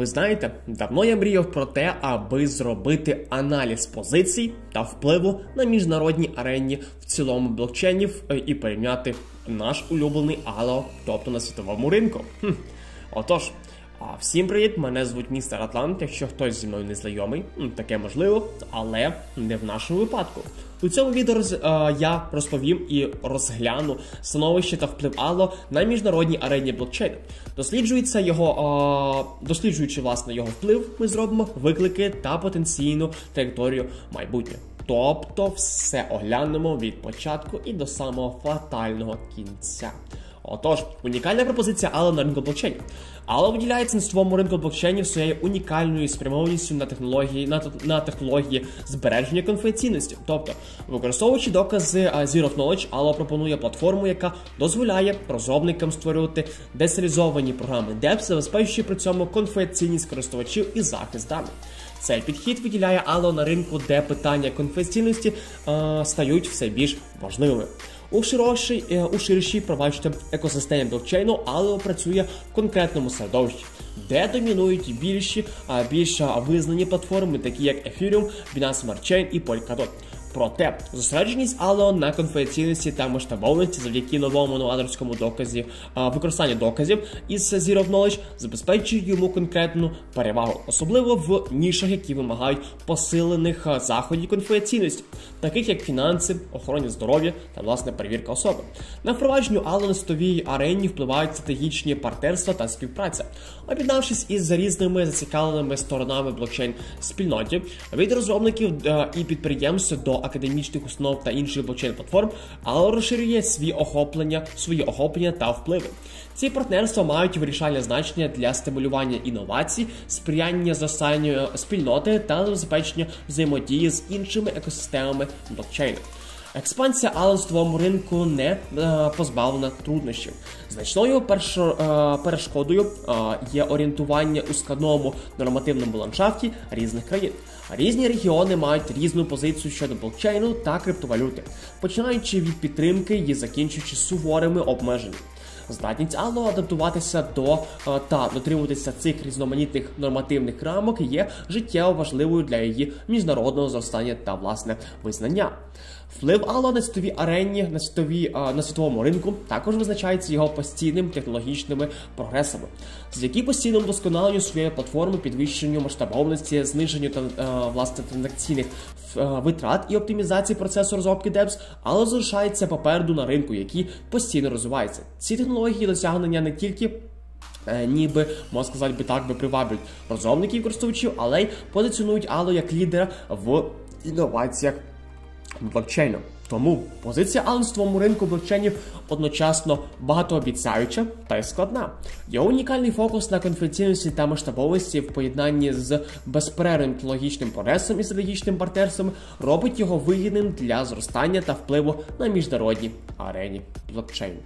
Ви знаєте, давно я мріяв про те, аби зробити аналіз позицій та впливу на міжнародній арені в цілому блокчейнів е, і порівняти наш улюблений ало, тобто на світовому ринку. Хм. Отож. А всім привіт! Мене звуть містер Атлант. Якщо хтось зі мною не знайомий, таке можливо, але не в нашому випадку. У цьому відео а, я розповім і розгляну становище та вплив Алло на міжнародній арені блокчейну. Досліджується його, а, досліджуючи власне його вплив, ми зробимо виклики та потенційну траєкторію майбутнього. Тобто все оглянемо від початку і до самого фатального кінця. Отож, унікальна пропозиція Алла на ринку блокчейнів. Алла виділяється на світовому ринку блокчейнів своєю унікальною спрямованістю на технології на, на технології збереження конфіденційності. Тобто, використовуючи докази Zero Knowledge, Allo пропонує платформу, яка дозволяє розробникам створювати децентралізовані програми DEP, забезпечуючи при цьому конфіденційність користувачів і захист даних. Цей підхід виділяє Allo на ринку, де питання конфіденційності е, стають все більш важливими. У ширшій, у ширшій пробачте, екосистемі блокчейну, але працює в конкретному середовищі, де домінують більші, більш визнані платформи, такі як Ethereum, Binance Smart Chain і Polkadot. Проте зосередженість Allo на конфіденційності та масштабованості завдяки новому новаторському доказі використання доказів із Zero Knowledge забезпечує йому конкретну перевагу, особливо в нішах, які вимагають посилених заходів конфіденційності, таких як фінанси, охороні здоров'я та власне перевірка особи. На впровадженню Allo на світовій арені впливають стратегічні партнерства та співпраця, об'єднавшись із різними зацікавленими сторонами блокчейн спільноті від розробників і підприємств до академічних установ та інших блокчейн-платформ, але розширює свої охоплення, свої охоплення та впливи. Ці партнерства мають вирішальне значення для стимулювання інновацій, сприяння зростанню спільноти та забезпечення взаємодії з іншими екосистемами блокчейну. Експансія аланствовому ринку не е, позбавлена труднощів. Значною е, перешкодою е, є орієнтування у складному нормативному ландшафті різних країн. Різні регіони мають різну позицію щодо блокчейну та криптовалюти, починаючи від підтримки і закінчуючи суворими обмеженнями. Здатність Allo адаптуватися до та дотримуватися цих різноманітних нормативних рамок є життєво важливою для її міжнародного зростання та власне визнання. Вплив Allo на світовій арені на світовій на світовому ринку також визначається його постійним технологічними прогресами, завдяки постійному досконаленню своєї платформи, підвищенню масштабовності, зниженню та власне транзакційних витрат і оптимізації процесу розробки DEPS, Allo залишається попереду на ринку, який постійно розвивається. Ці технології досягнення не тільки Е, ніби можна сказати би так би приваблюють розробників користувачів, але й позиціонують Allo як лідера в інноваціях блокчейну. Тому позиція Allo у ринку блокчейнів одночасно багатообіцяюча та й складна. Його унікальний фокус на конфіденційності та масштабовості в поєднанні з безперервним технологічним прогресом і стратегічним партнерством робить його вигідним для зростання та впливу на міжнародній арені блокчейну.